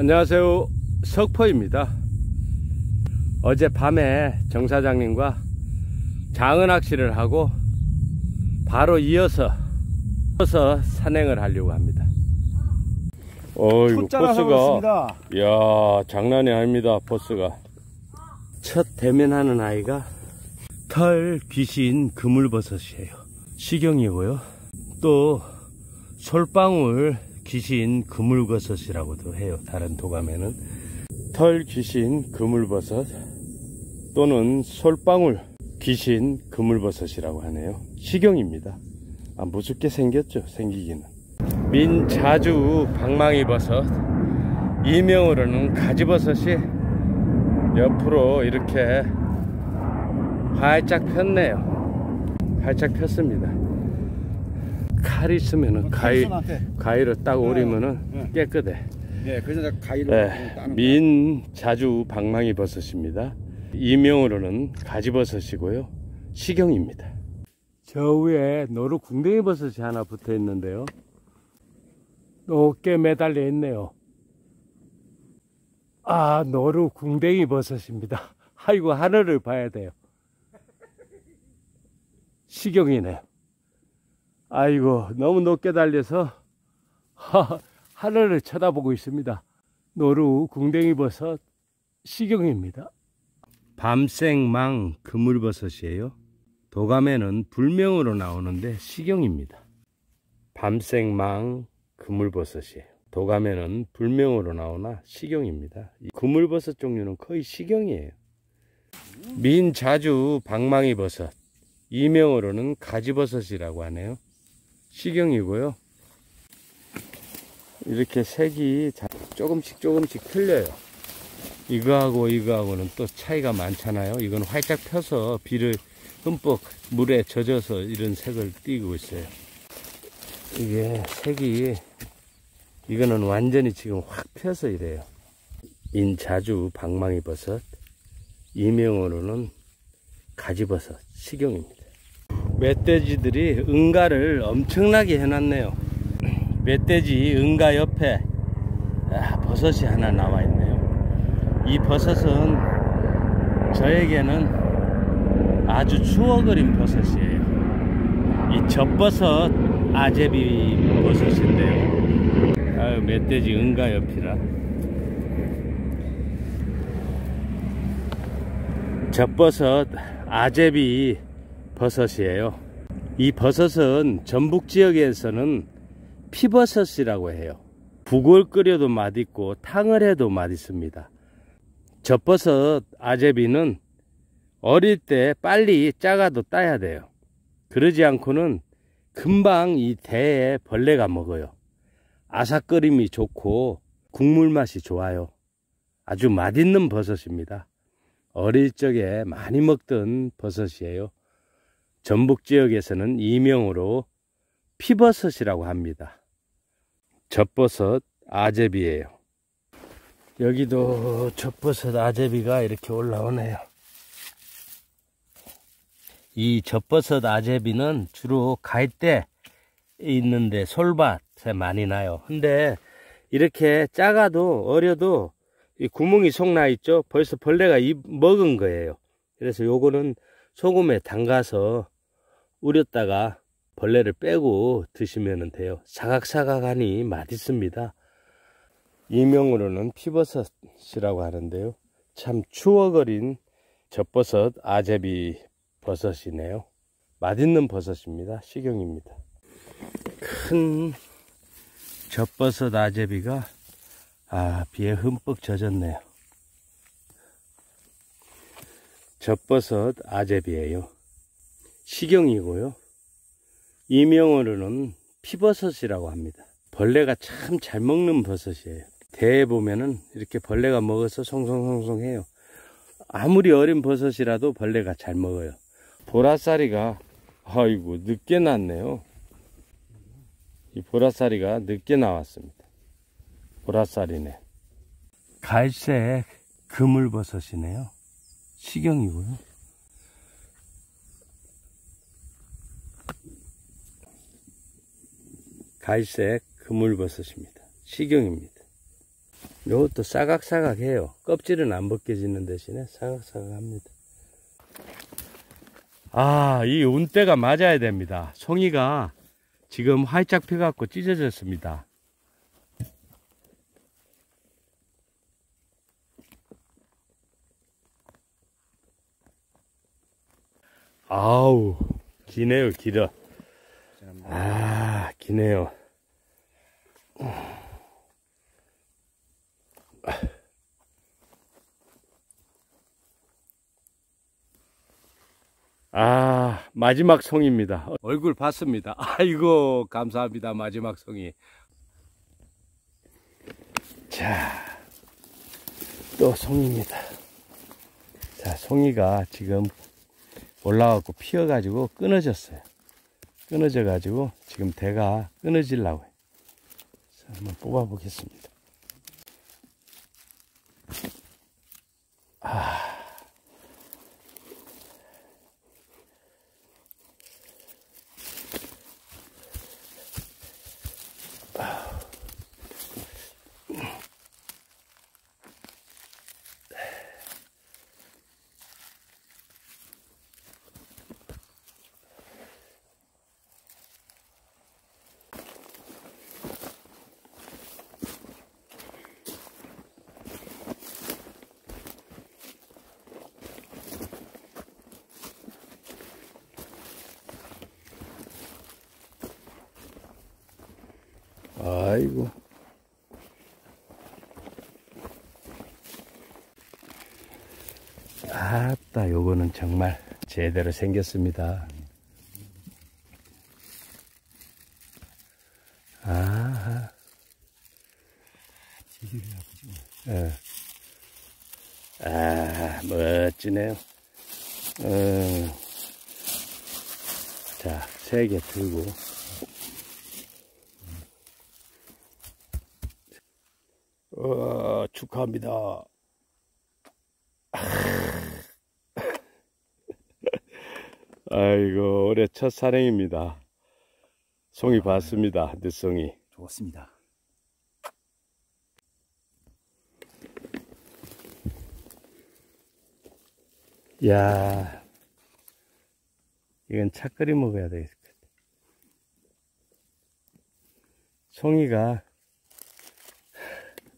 안녕하세요. 석포입니다. 어젯밤에 정 사장님과 장어 낚시를 하고 바로 이어서 이어서 산행을 하려고 합니다. 어이구 버스가. 이야 장난이 아닙니다 버스가. 첫 대면하는 아이가 털 귀신 그물버섯이에요. 시경이고요. 또 솔방울 귀신 그물버섯이라고도 해요. 다른 도감에는 털 귀신 그물버섯 또는 솔방울 귀신 그물버섯이라고 하네요. 식용입니다. 아, 무섭게 생겼죠. 생기기는. 민자주 방망이버섯 이명으로는 가지버섯이 옆으로 이렇게 활짝 폈네요. 활짝 폈습니다. 칼 있으면은 가위 가위로 딱 네. 오리면은 네. 깨끗해. 네, 그래서 가위로 네, 민 자주 방망이 버섯입니다. 이명으로는 가지버섯이고요. 식용입니다. 저 위에 노루 궁뎅이 버섯이 하나 붙어 있는데요. 높게 매달려 있네요. 아, 노루 궁뎅이 버섯입니다. 아이고, 하늘을 봐야 돼요. 식용이네요. 아이고 너무 높게 달려서 하늘을 쳐다보고 있습니다. 노루 궁뎅이 버섯 식용입니다. 밤생망 그물버섯이에요. 도감에는 불명으로 나오는데 식용입니다. 밤생망 그물버섯이에요. 도감에는 불명으로 나오나 식용입니다. 그물버섯 종류는 거의 식용이에요. 민자주 방망이버섯 이명으로는 가지버섯이라고 하네요. 시경이고요. 이렇게 색이 조금씩 조금씩 틀려요. 이거하고 이거하고는 또 차이가 많잖아요. 이건 활짝 펴서 비를 흠뻑 물에 젖어서 이런 색을 띠고 있어요. 이게 색이 이거는 완전히 지금 확 펴서 이래요. 인자주 방망이 버섯, 이명으로는 가지버섯, 식용입니다. 멧돼지들이 응가를 엄청나게 해놨네요. 멧돼지 응가 옆에 아, 버섯이 하나 나와 있네요. 이 버섯은 저에게는 아주 추억어린 버섯이에요. 이 젖버섯 아제비 버섯인데요. 아유, 멧돼지 응가 옆이라. 젖버섯 아제비 버섯이에요. 이 버섯은 전북 지역에서는 피버섯이라고 해요. 국을 끓여도 맛있고 탕을 해도 맛있습니다. 젖버섯 아제비는 어릴 때 빨리 작아도 따야 돼요. 그러지 않고는 금방 이 대에 벌레가 먹어요. 아삭거림이 좋고 국물 맛이 좋아요. 아주 맛있는 버섯입니다. 어릴 적에 많이 먹던 버섯이에요. 전북 지역에서는 이명으로 피버섯이라고 합니다. 젖버섯 아제비예요. 여기도 젖버섯 아제비가 이렇게 올라오네요. 이 젖버섯 아제비는 주로 갈대 있는데 솔밭에 많이 나요. 근데 이렇게 작아도 어려도 이 구멍이 속 나 있죠. 벌써 벌레가 먹은 거예요. 그래서 요거는 소금에 담가서 우렸다가 벌레를 빼고 드시면 돼요. 사각사각하니 맛있습니다. 이명으로는 피버섯이라고 하는데요. 참 추워거린 젖버섯 아제비 버섯이네요. 맛있는 버섯입니다. 식용입니다. 큰 젖버섯 아제비가 아 비에 흠뻑 젖었네요. 젖버섯 아제비예요. 식용이고요. 이명어로는 피버섯이라고 합니다. 벌레가 참 잘 먹는 버섯이에요. 대에 보면은 이렇게 벌레가 먹어서 송송송송 해요. 아무리 어린 버섯이라도 벌레가 잘 먹어요. 보라싸리가 아이고 늦게 났네요. 이 보라싸리가 늦게 나왔습니다. 보라싸리네. 갈색 그물버섯이네요. 식용이고요. 갈색 그물버섯입니다. 식용입니다. 요것도 사각사각해요. 껍질은 안 벗겨지는 대신에 사각사각합니다. 아, 이 운대가 맞아야 됩니다. 송이가 지금 활짝 펴갖고 찢어졌습니다. 아우, 기네요, 길어. 아, 기네요. 아, 마지막 송입니다. 얼굴 봤습니다. 아이고, 감사합니다. 마지막 송이. 자, 또 송입니다. 자, 송이가 지금 올라가고 피어가지고 끊어졌어요. 끊어져가지고 지금 대가 끊어질라고 해요. 자, 한번 뽑아보겠습니다. 아이고. 아따, 요거는 정말 제대로 생겼습니다. 아하. 예. 아, 멋지네요. 어. 자, 세 개 들고. 어, 축하합니다. 아이고, 올해 첫 산행입니다. 송이 봤습니다. 늦송이. 좋습니다. 야 이건 차 끓여 먹어야 되겠다. 송이가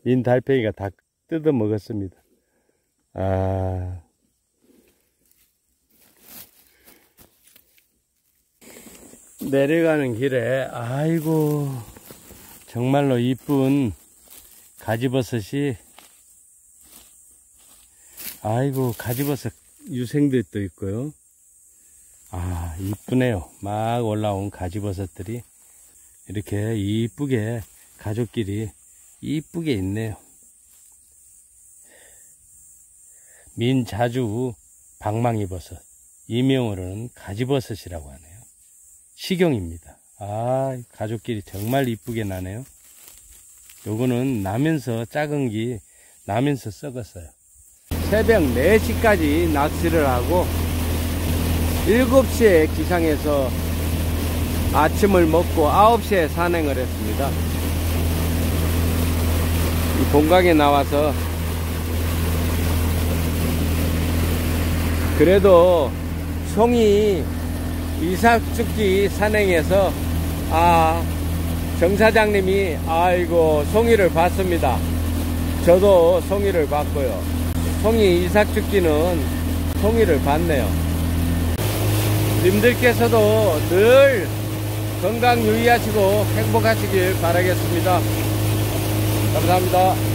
민 달팽이가 다 뜯어 먹었습니다. 아. 내려가는 길에, 아이고, 정말로 이쁜 가지버섯이, 아이고, 가지버섯 유생들도 있고요. 아, 이쁘네요. 막 올라온 가지버섯들이 이렇게 이쁘게 가족끼리 이쁘게 있네요. 민자주 방망이버섯, 이명으로는 가지버섯이라고 하네요. 식용입니다. 아, 가족끼리 정말 이쁘게 나네요. 요거는 나면서 작은 기 나면서 썩었어요. 새벽 4시까지 낚시를 하고 7시에 기상해서 아침을 먹고 9시에 산행을 했습니다. 이 본강에 나와서 그래도 송이 이삭죽기 산행에서 아 정사장님이 아이고 송이를 봤습니다. 저도 송이를 봤고요. 송이 이삭죽기는 송이를 봤네요. 님들께서도 늘 건강 유의하시고 행복하시길 바라겠습니다. 감사합니다.